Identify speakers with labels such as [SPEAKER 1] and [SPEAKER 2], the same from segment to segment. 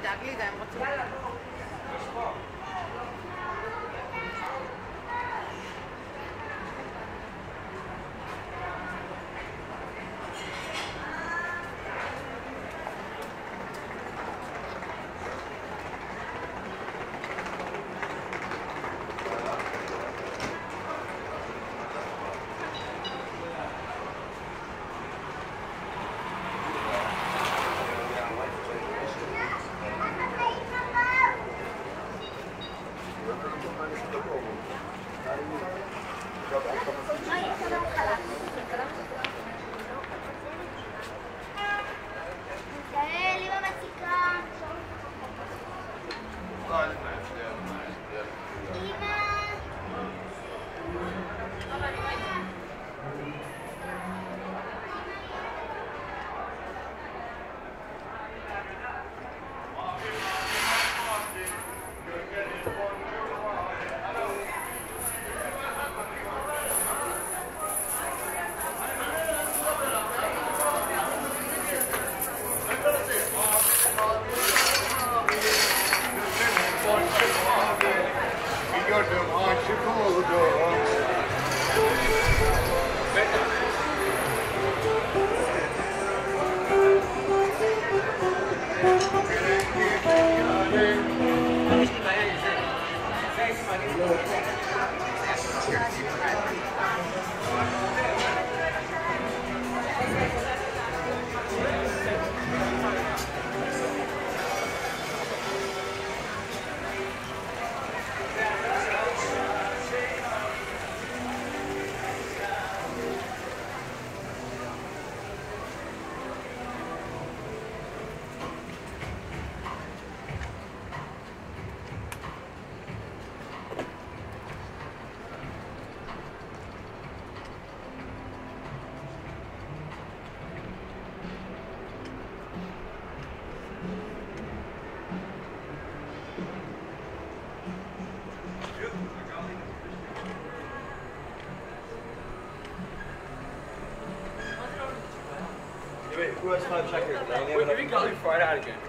[SPEAKER 1] תדאג לי, גם אם
[SPEAKER 2] רוצים... has five checkers?
[SPEAKER 3] Wait, Golly fried out again.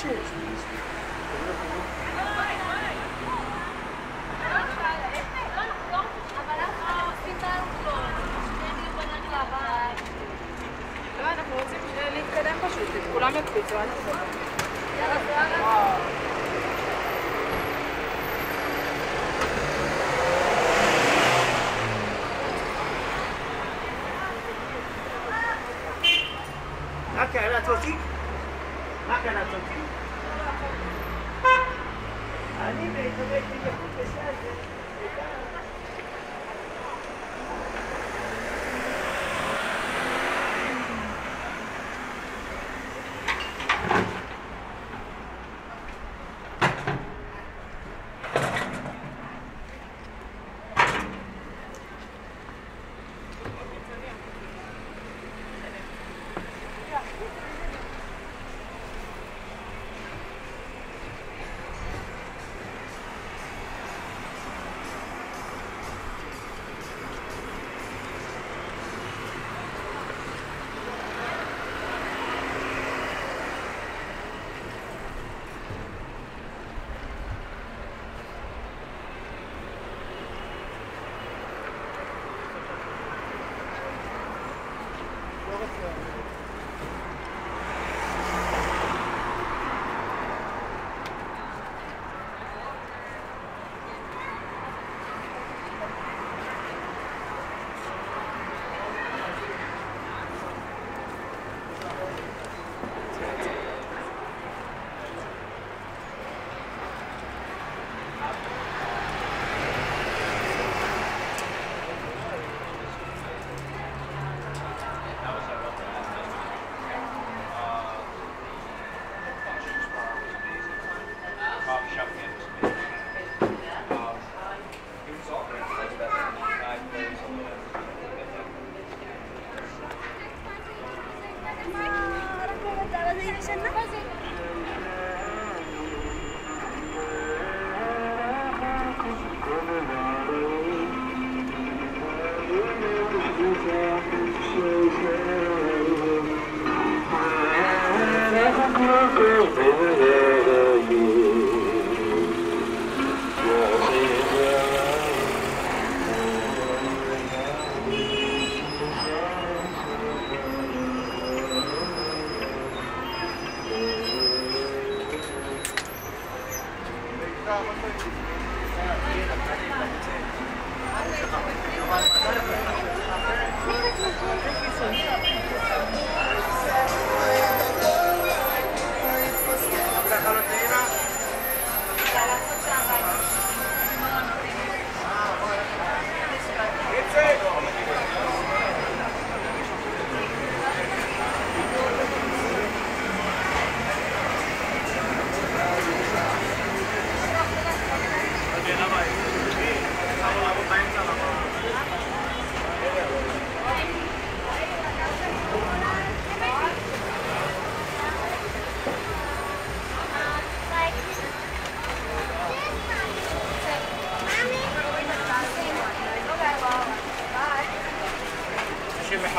[SPEAKER 4] church.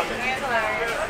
[SPEAKER 4] 好的。